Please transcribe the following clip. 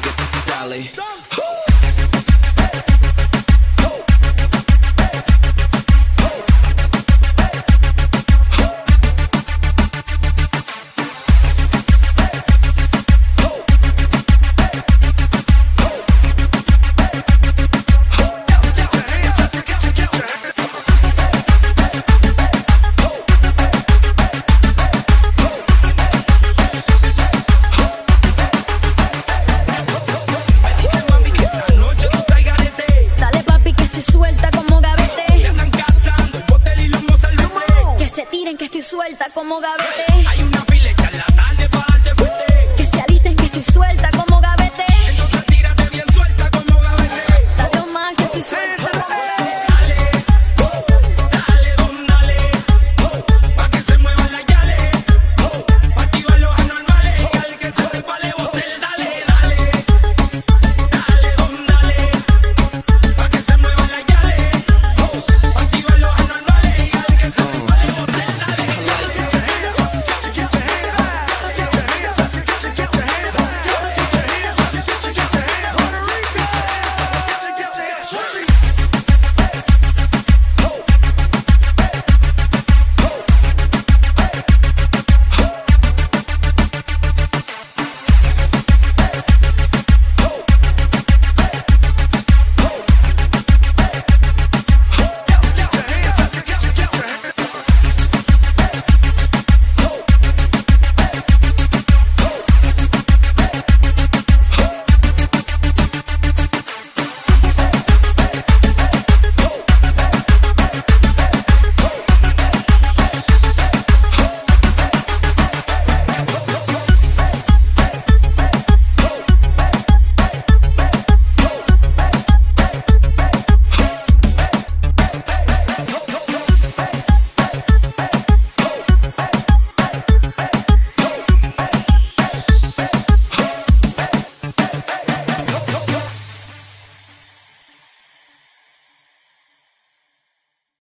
take it, dolly. como garoto.